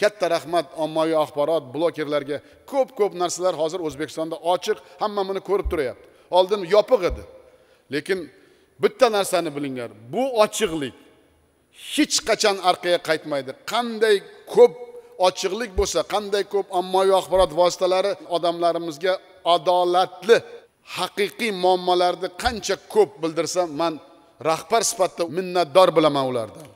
katta rahmat ommaviy axborot blokerlarga ko'p ko'p narsalar hozir o'zbekistonda ochiq hamma buni ko'rib turyapti. Oldin yopiq edi. Lekin bitta narsani bilinglar bu ochiqlik hech qachon orqaga qaytmaydi. Qanday ko'p ochiqlik bo'lsa qanday ko'p ommaviy axborot vositalari odamlarimizga adolatli haqiqiy muammolarni qancha ko'p bildirsa man rahbar sifatida minnatdor bo'laman ulardan.